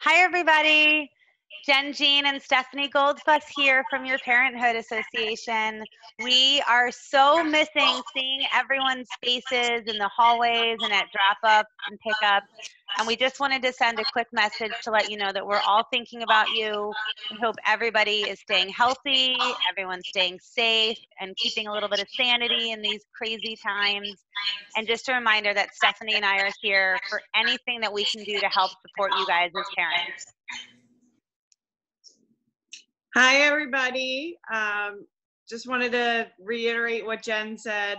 Hi, everybody. Jen Jean and Stephanie Goldfuss here from your Parenthood Association. We are so missing seeing everyone's faces in the hallways and at drop up and pick up. And we just wanted to send a quick message to let you know that we're all thinking about you. We hope everybody is staying healthy, everyone's staying safe, and keeping a little bit of sanity in these crazy times. And just a reminder that Stephanie and I are here for anything that we can do to help support you guys as parents. Hi, everybody. Um, just wanted to reiterate what Jen said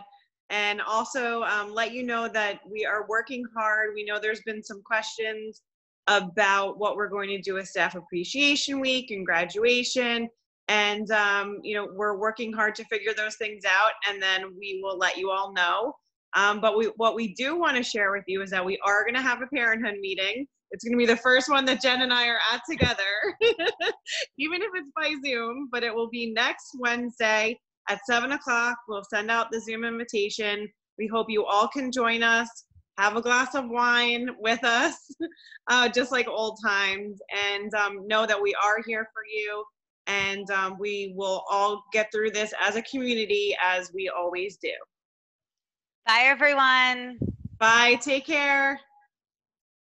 and also um, let you know that we are working hard. We know there's been some questions about what we're going to do with Staff Appreciation Week and graduation. And, um, you know, we're working hard to figure those things out and then we will let you all know. Um, but we, what we do want to share with you is that we are going to have a parenthood meeting it's going to be the first one that Jen and I are at together, even if it's by Zoom, but it will be next Wednesday at 7 o'clock. We'll send out the Zoom invitation. We hope you all can join us, have a glass of wine with us, uh, just like old times, and um, know that we are here for you. And um, we will all get through this as a community as we always do. Bye, everyone. Bye. Take care.